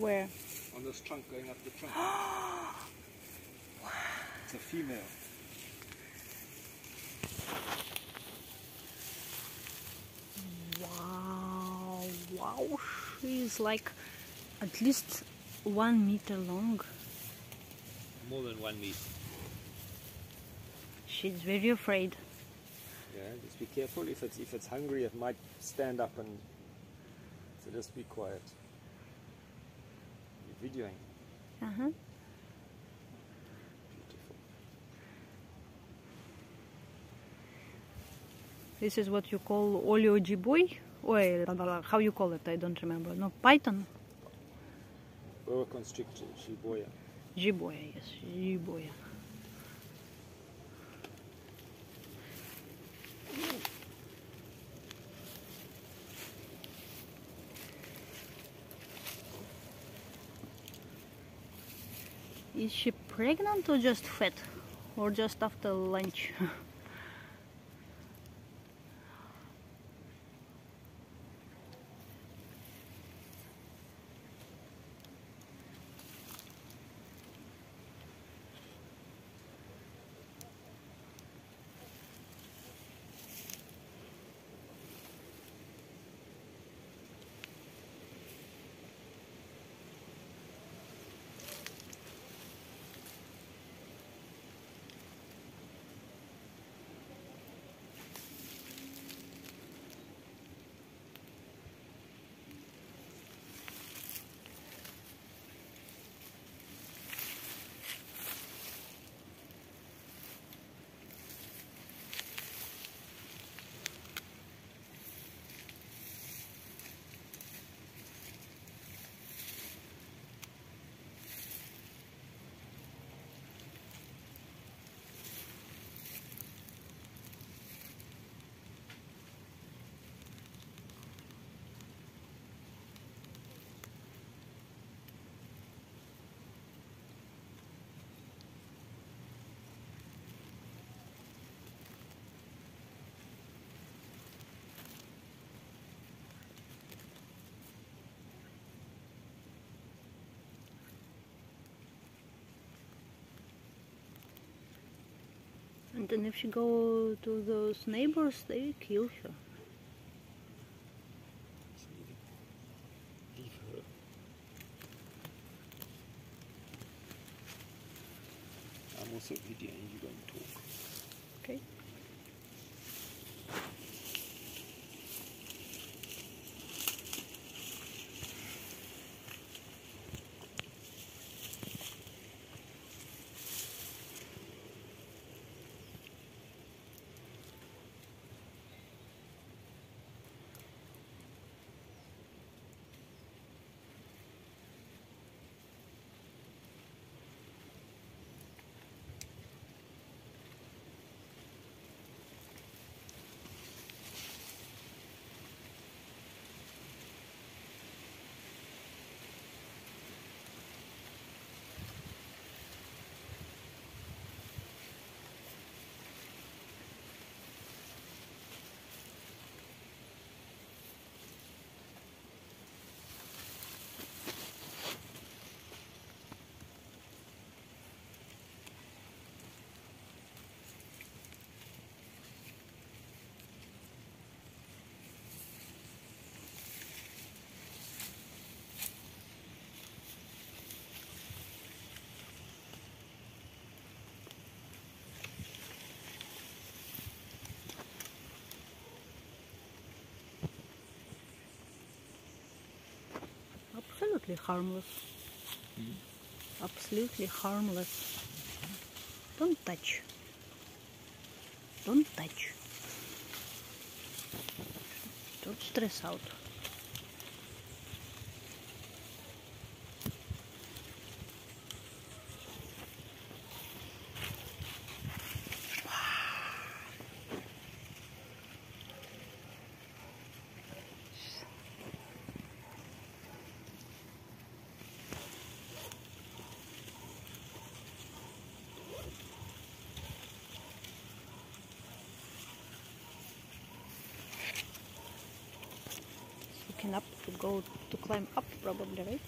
Where? On this trunk, going up the trunk. It's a female. Wow, wow, she's like at least one meter long. More than one meter. She's very afraid. Yeah, just be careful. If it's if it's hungry, it might stand up and. So just be quiet. You're videoing. Uh huh. Beautiful. This is what you call oleo jiboy? Or how you call it? I don't remember. No, python? Boa constrictor, shiboya. Jiboia, yes, jiboia. Is she pregnant or just fat? Or just after lunch? And then if she go to those neighbors, they kill her. Just leave it. Leave her. I'm also videoing you going to talk. Okay. Absolutely harmless. Mm-hmm. Absolutely harmless. Don't touch. Don't touch. Don't stress out. Up to go to climb up probably, right?